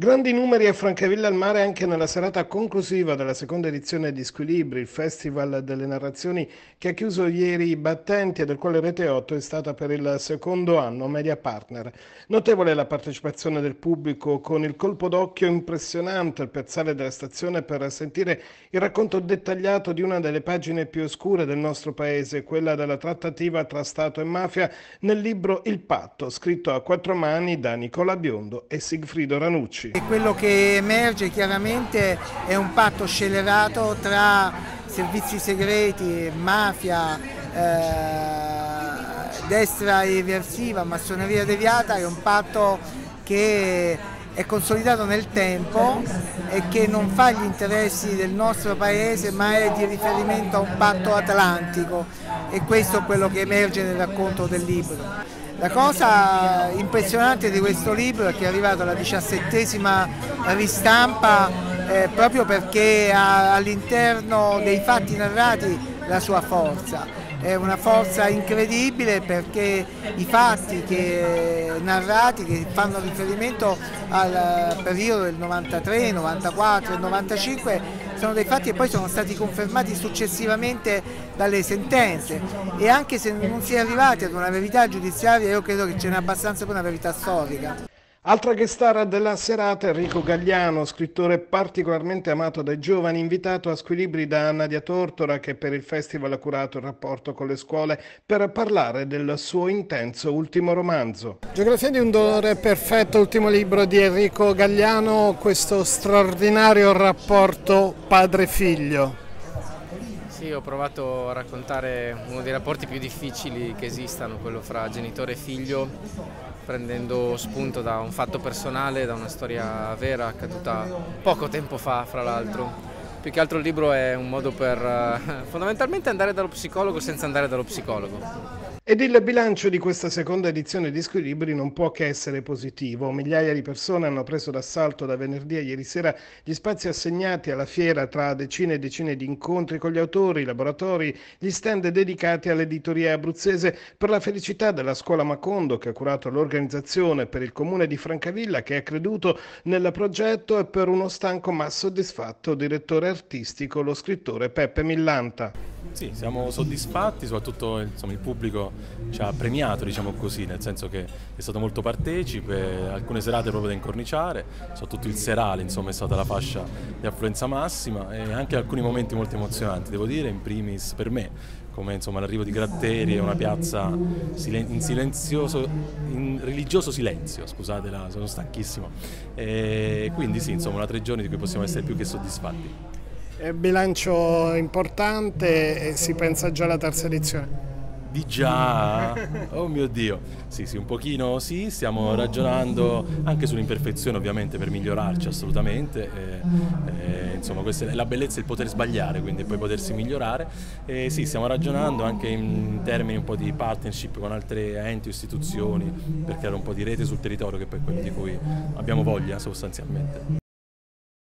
Grandi numeri a Francavilla al mare anche nella serata conclusiva della seconda edizione di Squilibri, il festival delle narrazioni che ha chiuso ieri i battenti e del quale Rete 8 è stata per il secondo anno media partner. Notevole la partecipazione del pubblico con il colpo d'occhio impressionante al piazzale della stazione per sentire il racconto dettagliato di una delle pagine più oscure del nostro paese, quella della trattativa tra Stato e mafia nel libro Il patto, scritto a quattro mani da Nicola Biondo e Sigfrido Ranucci. E quello che emerge chiaramente è un patto scellerato tra servizi segreti, mafia, eh, destra eversiva, massoneria deviata, è un patto che è consolidato nel tempo e che non fa gli interessi del nostro paese ma è di riferimento a un patto atlantico e questo è quello che emerge nel racconto del libro. La cosa impressionante di questo libro è che è arrivato alla diciassettesima ristampa eh, proprio perché ha all'interno dei fatti narrati la sua forza. È una forza incredibile perché i fatti che, narrati che fanno riferimento al periodo del 93, 94 e 95 sono dei fatti che poi sono stati confermati successivamente dalle sentenze e anche se non si è arrivati ad una verità giudiziaria io credo che ce n'è abbastanza per una verità storica. Altra che star della serata Enrico Gagliano, scrittore particolarmente amato dai giovani, invitato a Squilibri da Nadia Tortora che per il festival ha curato il rapporto con le scuole per parlare del suo intenso ultimo romanzo. Geografia di un dolore perfetto, ultimo libro di Enrico Gagliano, questo straordinario rapporto padre-figlio. Ho provato a raccontare uno dei rapporti più difficili che esistano, quello fra genitore e figlio, prendendo spunto da un fatto personale, da una storia vera accaduta poco tempo fa, fra l'altro. Più che altro il libro è un modo per eh, fondamentalmente andare dallo psicologo senza andare dallo psicologo. Ed il bilancio di questa seconda edizione di Squilibri non può che essere positivo. Migliaia di persone hanno preso d'assalto da venerdì a ieri sera gli spazi assegnati alla fiera tra decine e decine di incontri con gli autori, i laboratori, gli stand dedicati all'editoria abruzzese per la felicità della scuola Macondo che ha curato l'organizzazione, per il comune di Francavilla che ha creduto nel progetto e per uno stanco ma soddisfatto direttore artistico, lo scrittore Peppe Millanta. Sì, siamo soddisfatti, soprattutto insomma, il pubblico ci ha premiato, diciamo così, nel senso che è stato molto partecipe, alcune serate proprio da incorniciare, soprattutto il serale insomma, è stata la fascia di affluenza massima e anche alcuni momenti molto emozionanti, devo dire, in primis per me, come l'arrivo di Gratteri è una piazza in silenzioso, in religioso silenzio, scusate, sono stanchissimo. E quindi sì, insomma, una tre giorni di cui possiamo essere più che soddisfatti. Bilancio importante e si pensa già alla terza edizione. Di già? Oh mio Dio! Sì, sì, un pochino sì, stiamo ragionando anche sull'imperfezione ovviamente per migliorarci assolutamente. E, e, insomma, questa è la bellezza del poter sbagliare, quindi poi potersi migliorare. E sì, stiamo ragionando anche in termini un po' di partnership con altre enti o istituzioni per creare un po' di rete sul territorio che è poi quello di cui abbiamo voglia sostanzialmente.